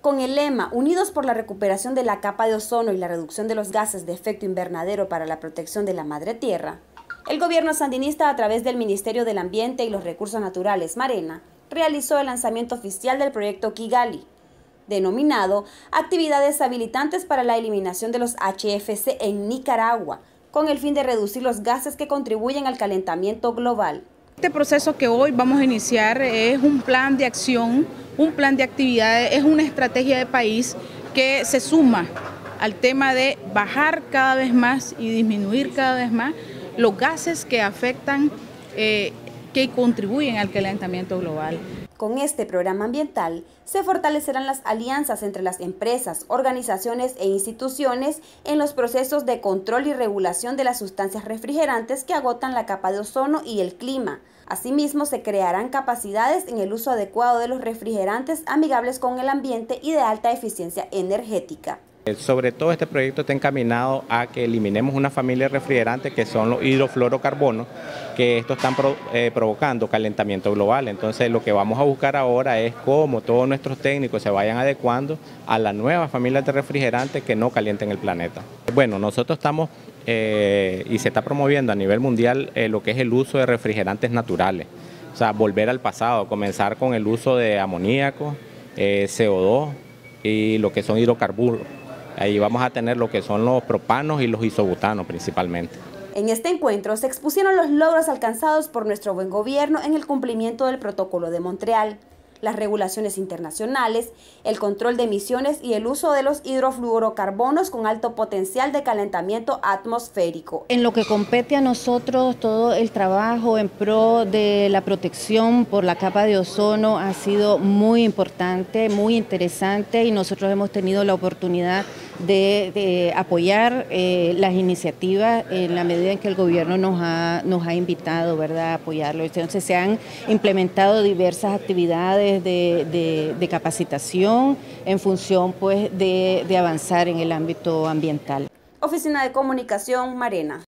Con el lema Unidos por la recuperación de la capa de ozono y la reducción de los gases de efecto invernadero para la protección de la madre tierra, el gobierno sandinista a través del Ministerio del Ambiente y los Recursos Naturales Marena realizó el lanzamiento oficial del proyecto Kigali, denominado Actividades Habilitantes para la Eliminación de los HFC en Nicaragua, con el fin de reducir los gases que contribuyen al calentamiento global. Este proceso que hoy vamos a iniciar es un plan de acción, un plan de actividades, es una estrategia de país que se suma al tema de bajar cada vez más y disminuir cada vez más los gases que afectan, eh, que contribuyen al calentamiento global. Con este programa ambiental se fortalecerán las alianzas entre las empresas, organizaciones e instituciones en los procesos de control y regulación de las sustancias refrigerantes que agotan la capa de ozono y el clima. Asimismo, se crearán capacidades en el uso adecuado de los refrigerantes amigables con el ambiente y de alta eficiencia energética. Eh, sobre todo este proyecto está encaminado a que eliminemos una familia de refrigerantes que son los hidrofluorocarbonos, que esto están eh, provocando calentamiento global. Entonces lo que vamos a buscar ahora es cómo todos nuestros técnicos se vayan adecuando a las nuevas familias de refrigerantes que no calienten el planeta. Bueno, nosotros estamos eh, y se está promoviendo a nivel mundial lo que es el uso de refrigerantes naturales. O sea, volver al pasado, comenzar con el uso de amoníaco, CO2 y lo que son hidrocarburos. Ahí vamos a tener lo que son los propanos y los isobutanos principalmente. En este encuentro se expusieron los logros alcanzados por nuestro buen gobierno en el cumplimiento del protocolo de Montreal las regulaciones internacionales, el control de emisiones y el uso de los hidrofluorocarbonos con alto potencial de calentamiento atmosférico. En lo que compete a nosotros, todo el trabajo en pro de la protección por la capa de ozono ha sido muy importante, muy interesante y nosotros hemos tenido la oportunidad de, apoyar eh, las iniciativas en la medida en que el gobierno nos ha, nos ha invitado ¿verdad? a apoyarlo. Entonces se han implementado diversas actividades de, capacitación en función pues, de, de avanzar en el ámbito ambiental. Oficina de Comunicación Marena.